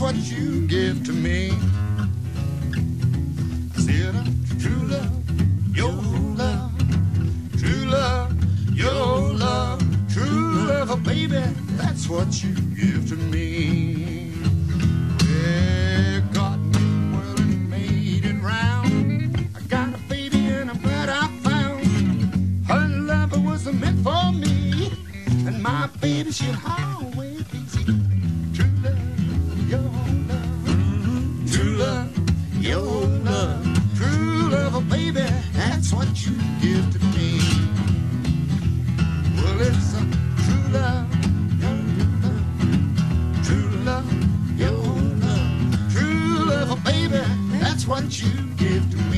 what you give to me. True love, your love, true love, your love, true love, baby, that's what you give to me. my baby, she'll always be True love, your love. Mm-hmm. True love, your love. True love, oh, baby, that's what you give to me. Well, it's a true love. Your love. True love, your love. True love, oh, baby, that's what you give to me.